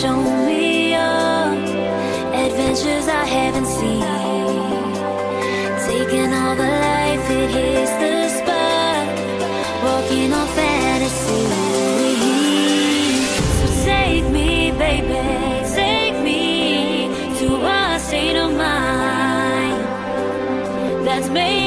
show me up adventures I haven't seen. Taking all the life, it hits the spot. Walking on fantasy. So take me, baby, take me to a state of mind that's made.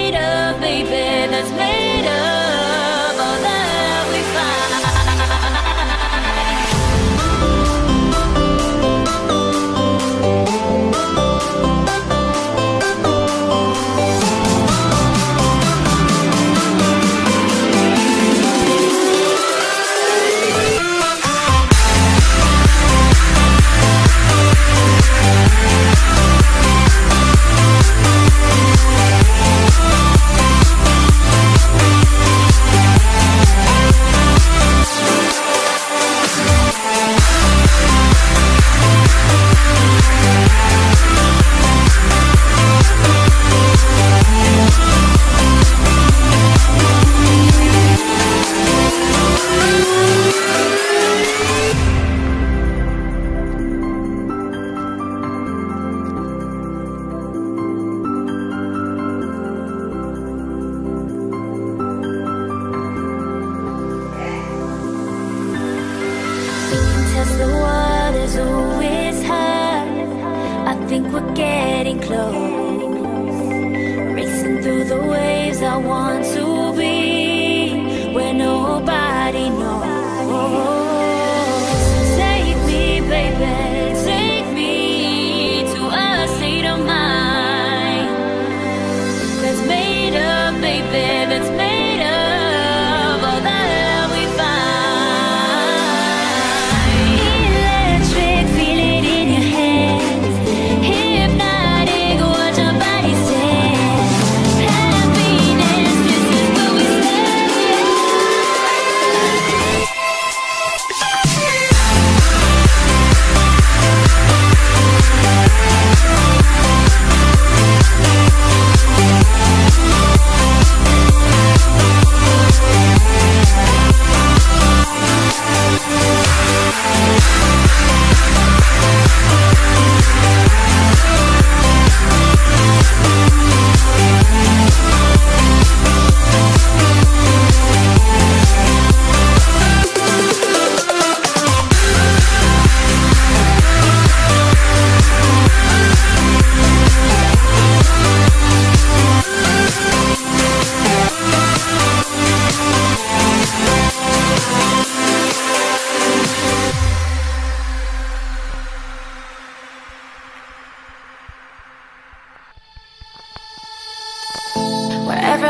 Think we're getting close. Racing through the waves, I want to be